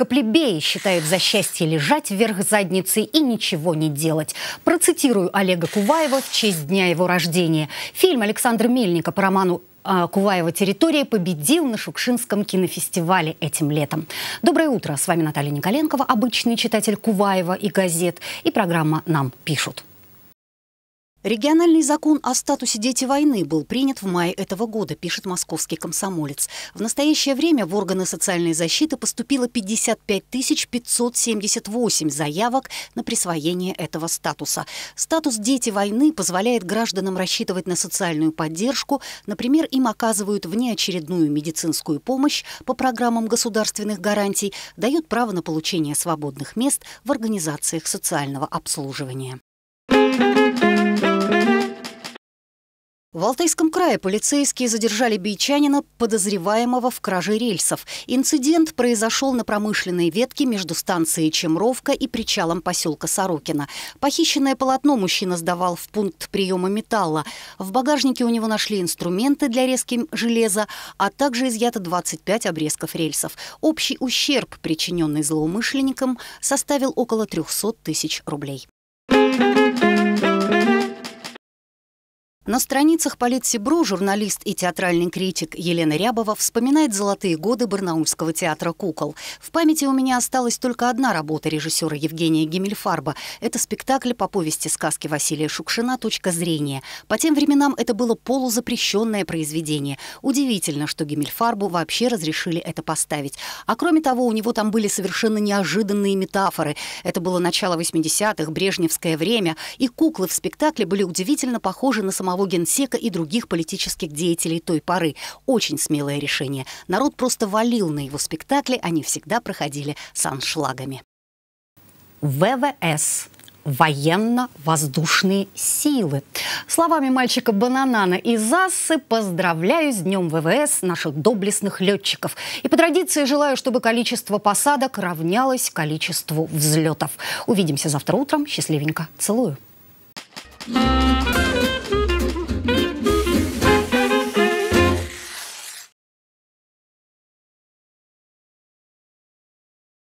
Только плебеи считают за счастье лежать вверх задницей и ничего не делать. Процитирую Олега Куваева в честь дня его рождения. Фильм Александра Мельника по роману а, Куваева «Территория» победил на Шукшинском кинофестивале этим летом. Доброе утро. С вами Наталья Николенкова, обычный читатель Куваева и газет. И программа «Нам пишут». Региональный закон о статусе «Дети войны» был принят в мае этого года, пишет московский комсомолец. В настоящее время в органы социальной защиты поступило 55 578 заявок на присвоение этого статуса. Статус «Дети войны» позволяет гражданам рассчитывать на социальную поддержку. Например, им оказывают внеочередную медицинскую помощь по программам государственных гарантий, дают право на получение свободных мест в организациях социального обслуживания. В Алтайском крае полицейские задержали бичанина, подозреваемого в краже рельсов. Инцидент произошел на промышленной ветке между станцией Чемровка и причалом поселка Сорокина. Похищенное полотно мужчина сдавал в пункт приема металла. В багажнике у него нашли инструменты для резки железа, а также изъято 25 обрезков рельсов. Общий ущерб, причиненный злоумышленникам, составил около 300 тысяч рублей. На страницах Политсибру журналист и театральный критик Елена Рябова вспоминает золотые годы Барнаульского театра «Кукол». В памяти у меня осталась только одна работа режиссера Евгения Гиммельфарба. Это спектакль по повести сказки Василия Шукшина «Точка зрения». По тем временам это было полузапрещенное произведение. Удивительно, что Гиммельфарбу вообще разрешили это поставить. А кроме того, у него там были совершенно неожиданные метафоры. Это было начало 80-х, брежневское время, и куклы в спектакле были удивительно похожи на самого самого генсека и других политических деятелей той поры. Очень смелое решение. Народ просто валил на его спектакли, они всегда проходили с аншлагами. ВВС военно-воздушные силы. Словами мальчика Бананана из Ассы поздравляю с Днем ВВС наших доблестных летчиков. И по традиции желаю, чтобы количество посадок равнялось количеству взлетов. Увидимся завтра утром. Счастливенько. Целую. Thank you.